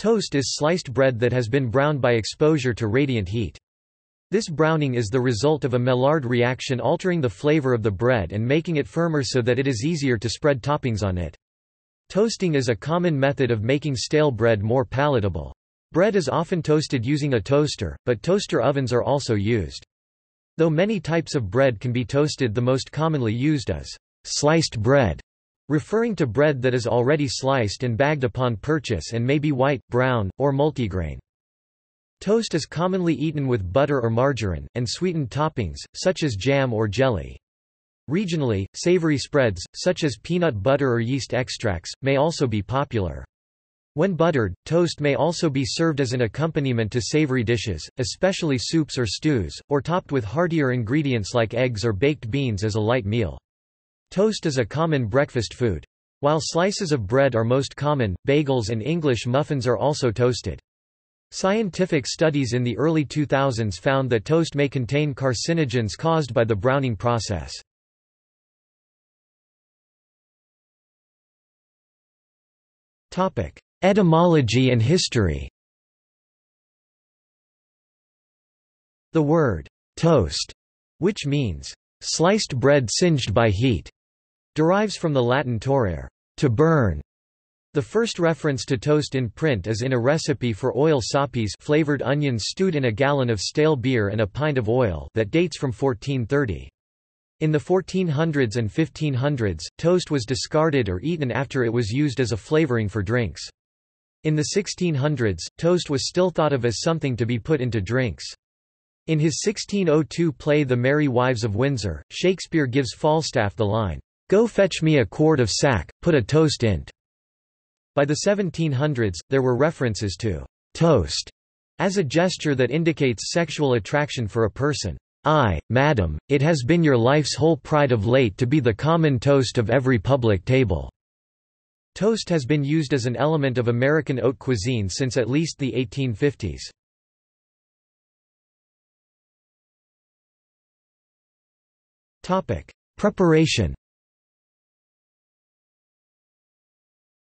Toast is sliced bread that has been browned by exposure to radiant heat. This browning is the result of a Maillard reaction altering the flavor of the bread and making it firmer so that it is easier to spread toppings on it. Toasting is a common method of making stale bread more palatable. Bread is often toasted using a toaster, but toaster ovens are also used. Though many types of bread can be toasted the most commonly used is sliced bread, referring to bread that is already sliced and bagged upon purchase and may be white, brown, or multigrain. Toast is commonly eaten with butter or margarine, and sweetened toppings, such as jam or jelly. Regionally, savory spreads, such as peanut butter or yeast extracts, may also be popular. When buttered, toast may also be served as an accompaniment to savory dishes, especially soups or stews, or topped with heartier ingredients like eggs or baked beans as a light meal. Toast is a common breakfast food. While slices of bread are most common, bagels and English muffins are also toasted. Scientific studies in the early 2000s found that toast may contain carcinogens caused by the browning process. Etymology and history The word, toast, which means, sliced bread singed by heat, derives from the Latin torrere, to burn. The first reference to toast in print is in a recipe for oil soppes flavored onions stewed in a gallon of stale beer and a pint of oil that dates from 1430. In the 1400s and 1500s, toast was discarded or eaten after it was used as a flavoring for drinks. In the 1600s, toast was still thought of as something to be put into drinks. In his 1602 play The Merry Wives of Windsor, Shakespeare gives Falstaff the line, "'Go fetch me a quart of sack, put a toast in't." By the 1700s, there were references to "'toast' as a gesture that indicates sexual attraction for a person. I, madam, it has been your life's whole pride of late to be the common toast of every public table. Toast has been used as an element of American haute cuisine since at least the 1850s. Preparation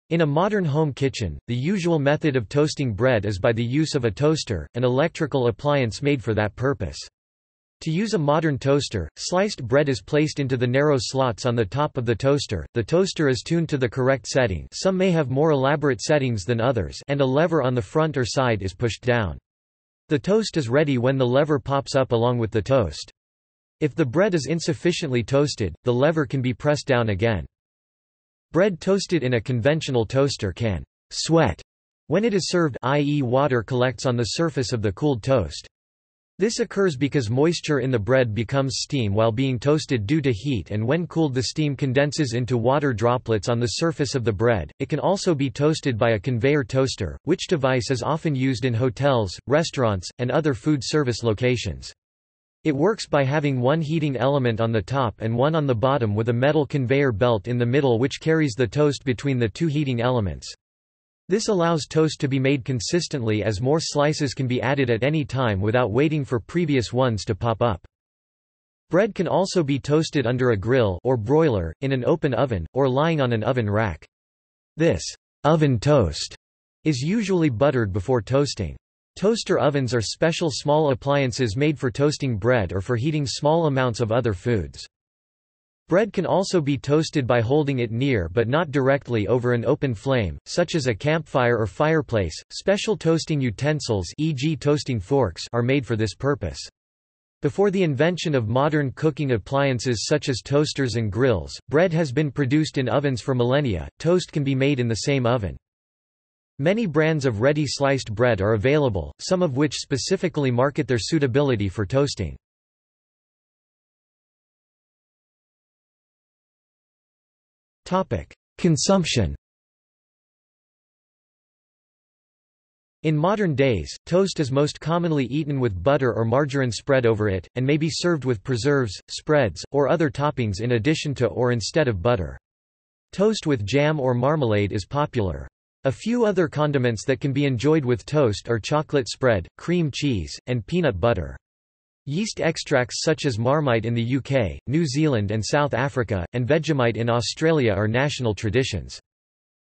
In a modern home kitchen, the usual method of toasting bread is by the use of a toaster, an electrical appliance made for that purpose. To use a modern toaster, sliced bread is placed into the narrow slots on the top of the toaster, the toaster is tuned to the correct setting some may have more elaborate settings than others and a lever on the front or side is pushed down. The toast is ready when the lever pops up along with the toast. If the bread is insufficiently toasted, the lever can be pressed down again. Bread toasted in a conventional toaster can sweat when it is served i.e. water collects on the surface of the cooled toast. This occurs because moisture in the bread becomes steam while being toasted due to heat and when cooled the steam condenses into water droplets on the surface of the bread. It can also be toasted by a conveyor toaster, which device is often used in hotels, restaurants, and other food service locations. It works by having one heating element on the top and one on the bottom with a metal conveyor belt in the middle which carries the toast between the two heating elements. This allows toast to be made consistently as more slices can be added at any time without waiting for previous ones to pop up. Bread can also be toasted under a grill or broiler, in an open oven, or lying on an oven rack. This oven toast is usually buttered before toasting. Toaster ovens are special small appliances made for toasting bread or for heating small amounts of other foods. Bread can also be toasted by holding it near but not directly over an open flame, such as a campfire or fireplace. Special toasting utensils e.g. toasting forks are made for this purpose. Before the invention of modern cooking appliances such as toasters and grills, bread has been produced in ovens for millennia. Toast can be made in the same oven. Many brands of ready sliced bread are available, some of which specifically market their suitability for toasting. Consumption In modern days, toast is most commonly eaten with butter or margarine spread over it, and may be served with preserves, spreads, or other toppings in addition to or instead of butter. Toast with jam or marmalade is popular. A few other condiments that can be enjoyed with toast are chocolate spread, cream cheese, and peanut butter. Yeast extracts such as Marmite in the UK, New Zealand and South Africa, and Vegemite in Australia are national traditions.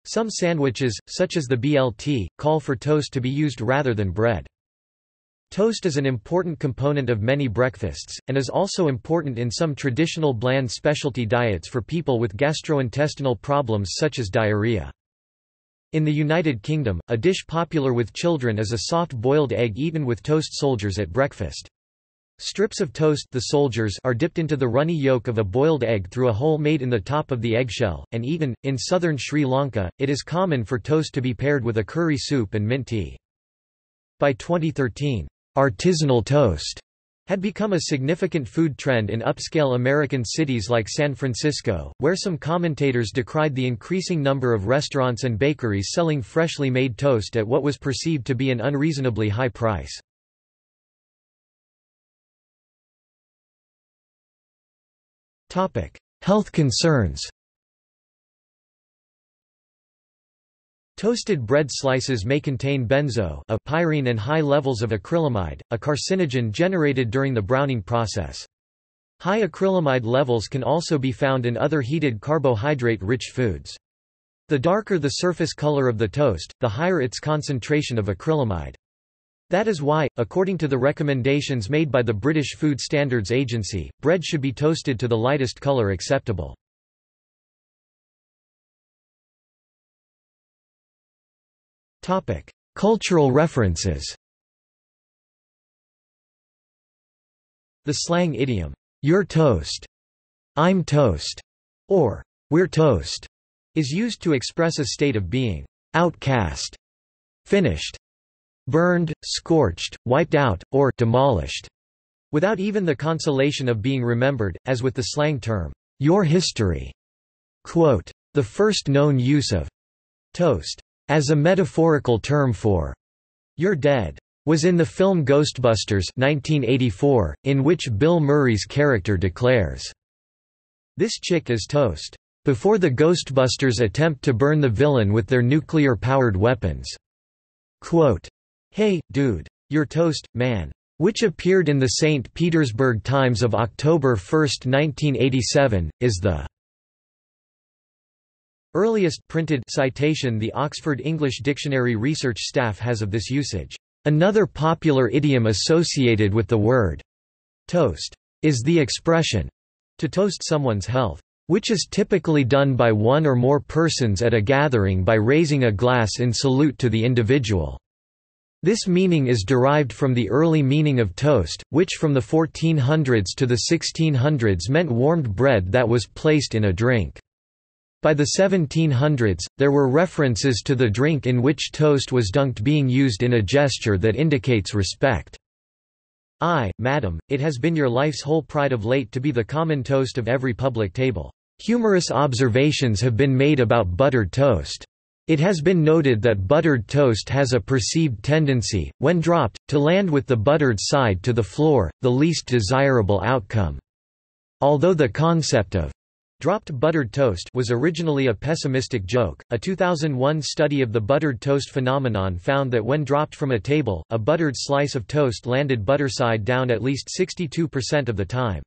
Some sandwiches, such as the BLT, call for toast to be used rather than bread. Toast is an important component of many breakfasts, and is also important in some traditional bland specialty diets for people with gastrointestinal problems such as diarrhea. In the United Kingdom, a dish popular with children is a soft boiled egg eaten with toast soldiers at breakfast. Strips of toast the soldiers are dipped into the runny yolk of a boiled egg through a hole made in the top of the eggshell, and even, in southern Sri Lanka, it is common for toast to be paired with a curry soup and mint tea. By 2013, artisanal toast had become a significant food trend in upscale American cities like San Francisco, where some commentators decried the increasing number of restaurants and bakeries selling freshly made toast at what was perceived to be an unreasonably high price. Health concerns Toasted bread slices may contain benzo a pyrene and high levels of acrylamide, a carcinogen generated during the browning process. High acrylamide levels can also be found in other heated carbohydrate-rich foods. The darker the surface color of the toast, the higher its concentration of acrylamide. That is why, according to the recommendations made by the British Food Standards Agency, bread should be toasted to the lightest colour acceptable. Cultural references The slang idiom, "'You're toast'", "'I'm toast'", or "'We're toast' is used to express a state of being "'outcast'", "'finished' burned, scorched, wiped out, or demolished, without even the consolation of being remembered, as with the slang term, your history. Quote, the first known use of toast as a metaphorical term for you're dead was in the film Ghostbusters 1984, in which Bill Murray's character declares, This chick is toast. Before the Ghostbusters attempt to burn the villain with their nuclear-powered weapons. Quote, Hey, dude. You're toast, man. Which appeared in the St. Petersburg Times of October 1, 1987, is the earliest printed citation the Oxford English Dictionary research staff has of this usage. Another popular idiom associated with the word toast is the expression to toast someone's health, which is typically done by one or more persons at a gathering by raising a glass in salute to the individual. This meaning is derived from the early meaning of toast, which from the 1400s to the 1600s meant warmed bread that was placed in a drink. By the 1700s, there were references to the drink in which toast was dunked being used in a gesture that indicates respect. I, madam, it has been your life's whole pride of late to be the common toast of every public table. Humorous observations have been made about buttered toast. It has been noted that buttered toast has a perceived tendency, when dropped, to land with the buttered side to the floor, the least desirable outcome. Although the concept of dropped buttered toast was originally a pessimistic joke, a 2001 study of the buttered toast phenomenon found that when dropped from a table, a buttered slice of toast landed butter side down at least 62% of the time.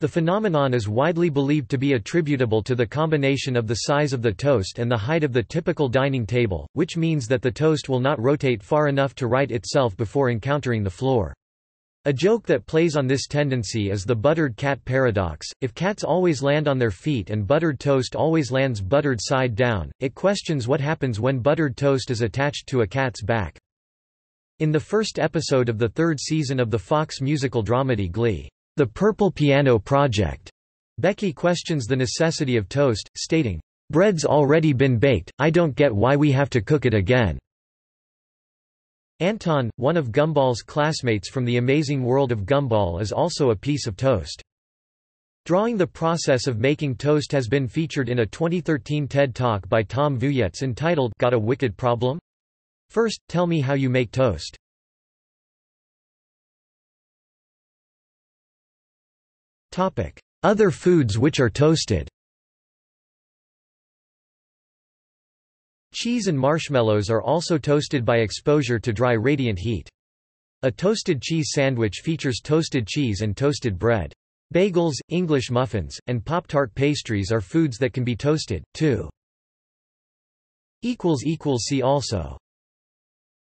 The phenomenon is widely believed to be attributable to the combination of the size of the toast and the height of the typical dining table, which means that the toast will not rotate far enough to right itself before encountering the floor. A joke that plays on this tendency is the buttered cat paradox. If cats always land on their feet and buttered toast always lands buttered side down, it questions what happens when buttered toast is attached to a cat's back. In the first episode of the third season of the Fox musical dramedy Glee, the Purple Piano Project. Becky questions the necessity of toast, stating, Bread's already been baked, I don't get why we have to cook it again. Anton, one of Gumball's classmates from the amazing world of Gumball is also a piece of toast. Drawing the process of making toast has been featured in a 2013 TED Talk by Tom Wujec entitled Got a Wicked Problem? First, tell me how you make toast. Other foods which are toasted Cheese and marshmallows are also toasted by exposure to dry radiant heat. A toasted cheese sandwich features toasted cheese and toasted bread. Bagels, English muffins, and Pop-Tart pastries are foods that can be toasted, too. See also